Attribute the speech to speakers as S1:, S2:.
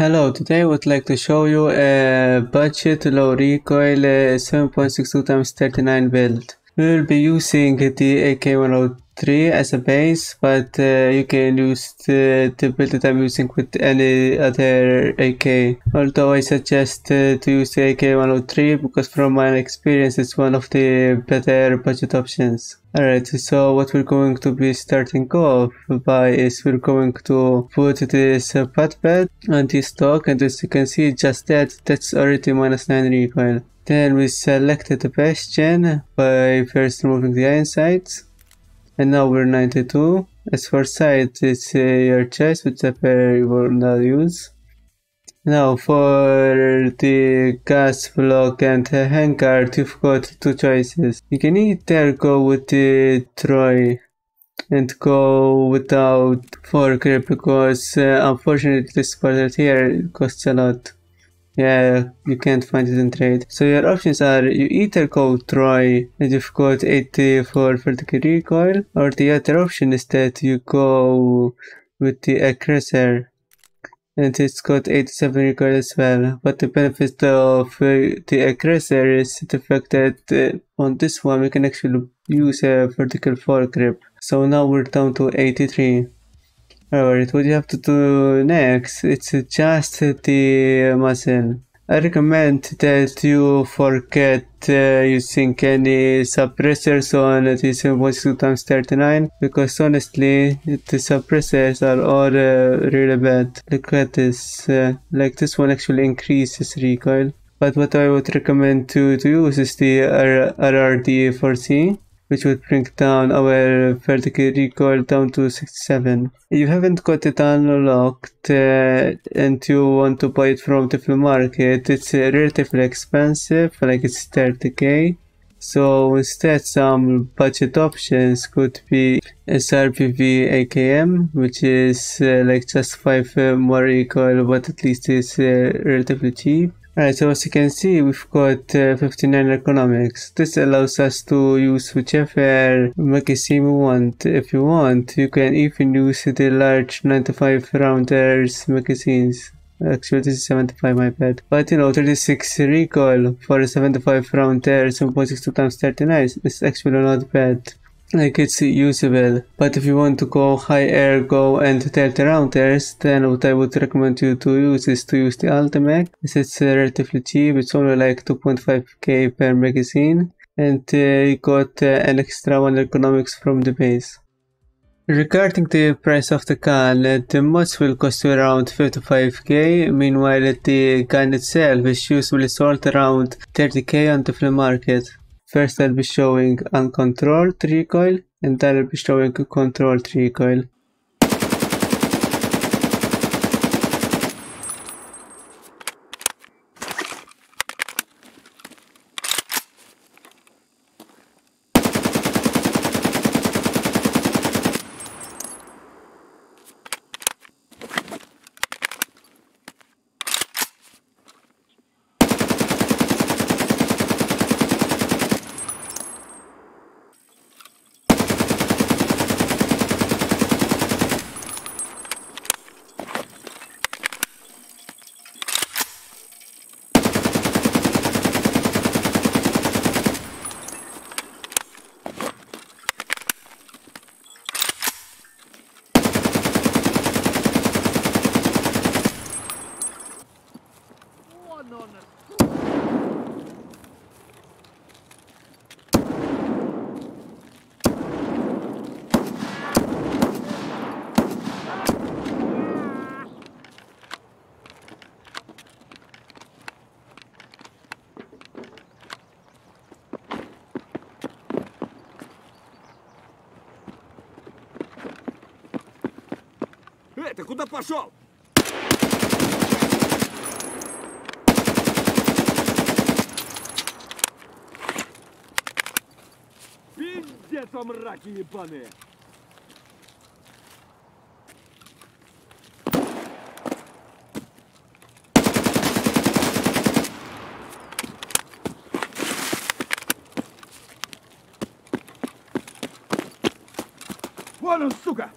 S1: Hello, today I would like to show you a budget low recoil uh, 7.62 times 39 build. We will be using the AK103 as a base, but uh, you can use the, the build that I'm using with any other AK. Although I suggest uh, to use the AK103 because from my experience it's one of the better budget options. Alright, so what we're going to be starting off by is we're going to put this uh, bed on this stock and as you can see just that, that's already minus 9 recoil. Then we selected the bastion by first removing the iron sights. And now we're 92. As for sight, it's uh, your choice, which whichever you will not use. Now for the gas block and the you've got two choices. You can either go with the Troy and go without foregrip because uh, unfortunately this part here costs a lot yeah, you can't find it in trade. So your options are you either go Troy and you've got 80 for vertical recoil, or the other option is that you go with the aggressor and it's got 87 recoil as well. But the benefit of uh, the aggressor is the fact that uh, on this one we can actually use a vertical foregrip. So now we're down to 83. Alright, what you have to do next, it's just the muzzle. I recommend that you forget uh, using any suppressors on 7.2 times 39 because honestly the suppressors are all uh, really bad. Look at this, uh, like this one actually increases recoil. But what I would recommend to, to use is the RRD 4C which would bring down our vertical recoil down to 67. If you haven't got it unlocked uh, and you want to buy it from the flea market, it's uh, relatively expensive, like it's 30k. So instead some budget options could be SRPV AKM, which is uh, like just 5 uh, more recoil, but at least it's uh, relatively cheap. Alright, so as you can see, we've got uh, 59 ergonomics. This allows us to use whichever magazine we want. If you want, you can even use the large 95 rounders magazines. Actually, this is 75, my bad. But you know, 36 recoil for a 75 rounder, 7.62 times 39 is actually not bad like it's usable but if you want to go high ergo and 30 rounders then what I would recommend you to use is to use the Ultimag as it's uh, relatively cheap it's only like 2.5k per magazine and uh, you got uh, an extra one ergonomics from the base. Regarding the price of the gun, the mods will cost you around 55k, meanwhile the gun itself is usually sold around 30k on the flea market. First I'll be showing uncontrolled recoil and then I'll be showing controlled recoil.
S2: Эй, ты куда пошел? Пиздец вам мраки ебаные! Вон он, сука!